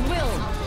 will.